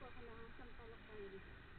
po ako ng sampalok ng